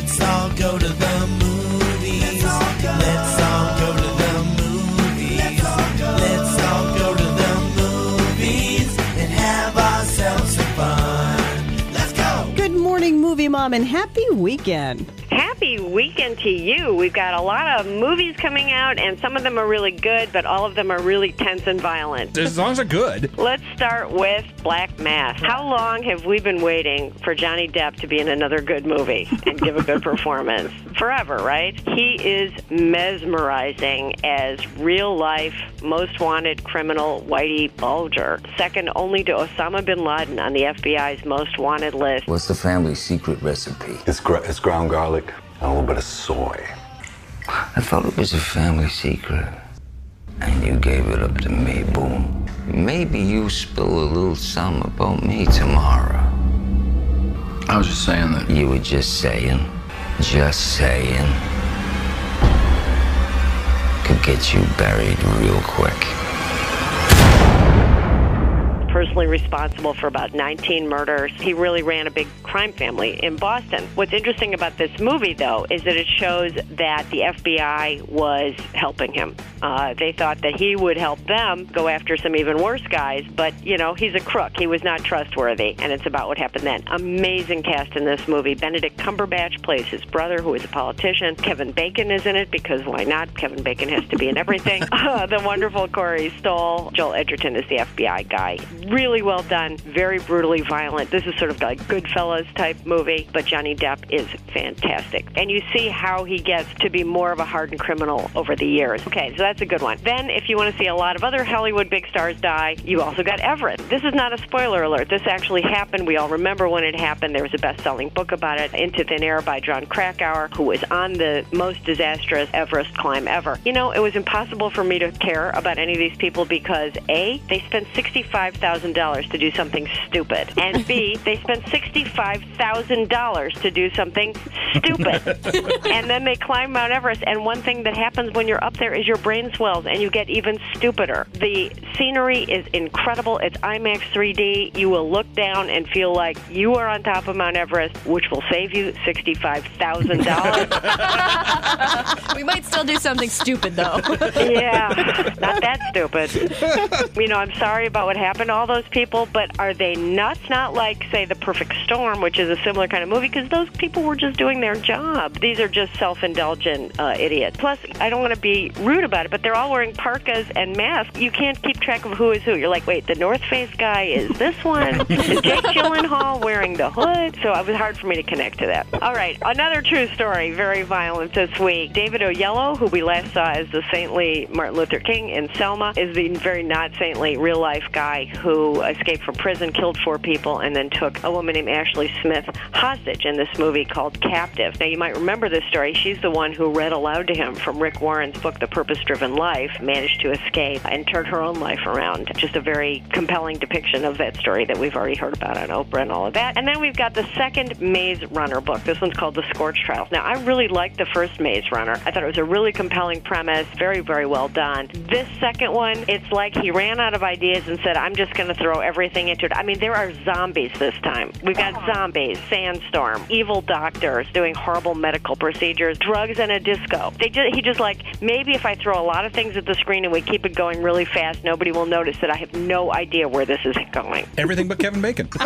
Let's all go to the movies. Let's all go to the movies. Let's all go to the movies and have ourselves some fun. Let's go. Good morning, movie mom, and happy weekend. Happy weekend to you. We've got a lot of movies coming out, and some of them are really good, but all of them are really tense and violent. As long as they're good. Let's start with Black Mass. How long have we been waiting for Johnny Depp to be in another good movie and give a good performance? Forever, right? He is mesmerizing as real life, most wanted criminal Whitey Bulger, second only to Osama bin Laden on the FBI's most wanted list. What's the family secret recipe? It's, gr- it's ground garlic and a little bit of soy. I thought it was a family secret. And you gave it up to me, boom. Maybe you spill a little something about me tomorrow. I was just saying that. You were just saying. Just saying. Could get you buried real quick. Personally responsible for about 19 murders. He really ran a big crime family in Boston. What's interesting about this movie, though, is that it shows that the FBI was helping him. Uh, they thought that he would help them go after some even worse guys, but, you know, he's a crook. He was not trustworthy, and it's about what happened then. Amazing cast in this movie. Benedict Cumberbatch plays his brother, who is a politician. Kevin Bacon is in it because why not? Kevin Bacon has to be in everything. uh, the wonderful Corey Stoll. Joel Edgerton is the FBI guy really well done, very brutally violent. This is sort of like Goodfellas type movie, but Johnny Depp is fantastic. And you see how he gets to be more of a hardened criminal over the years. Okay, so that's a good one. Then, if you want to see a lot of other Hollywood big stars die, you also got Everest. This is not a spoiler alert. This actually happened. We all remember when it happened. There was a best selling book about it, Into Thin Air by Jon Krakauer, who was on the most disastrous Everest climb ever. You know, it was impossible for me to care about any of these people because A, they spent 65000 dollars to do something stupid, and B, they spent sixty-five thousand dollars to do something stupid, and then they climb Mount Everest. And one thing that happens when you're up there is your brain swells, and you get even stupider. The scenery is incredible. It's IMAX 3D. You will look down and feel like you are on top of Mount Everest, which will save you sixty-five thousand dollars. we might still do something stupid though. yeah, not that stupid. You know, I'm sorry about what happened to all those people, but are they nuts? Not like, say, The Perfect Storm, which is a similar kind of movie, because those people were just doing their job. These are just self indulgent uh, idiots. Plus, I don't want to be rude about it, but they're all wearing parkas and masks. You can't keep track of who is who. You're like, wait, the North Face guy is this one? is Jake Gyllenhaal wearing the hood? So it was hard for me to connect to that. All right, another true story, very violent this week. David Oyelowo, who we last saw as the saintly Martin Luther King in Selma, is the very not saintly real life guy who escaped from prison, killed four people, and then took a woman named Ashley Smith hostage in this movie called Captive. Now, you might remember this story. She's the one who read aloud to him from Rick Warren's book, The Purpose Driven Life, managed to escape and turn her own life around. Just a very compelling depiction of that story that we've already heard about on Oprah and all of that. And then we've got the second Maze Runner book. This one's called The Scorch Trials. Now, I really liked the first Maze Runner. I thought it was a really compelling premise, very, very well done. This second one, it's like he ran out of ideas and said, I'm just going to throw everything into it. I mean, there are zombies this time. We've got uh-huh. zombies, sandstorm, evil doctors doing horrible medical procedures, drugs, and a disco. They just, he just like, maybe if I throw a lot of things at the screen and we keep it going really fast, nobody will notice that I have no idea where this is going. Everything but Kevin Bacon.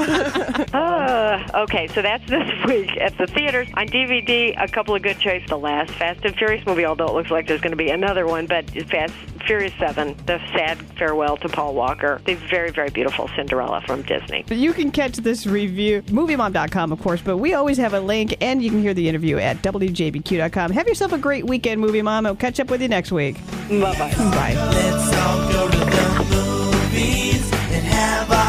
Uh, okay, so that's this week at the theaters. On DVD, a couple of good choices. The last Fast and Furious movie, although it looks like there's going to be another one, but Fast Furious 7, the sad farewell to Paul Walker, the very, very beautiful Cinderella from Disney. You can catch this review, moviemom.com, of course, but we always have a link and you can hear the interview at WJBQ.com. Have yourself a great weekend, Movie Mom. I'll catch up with you next week. Bye-bye. Bye some movies and have a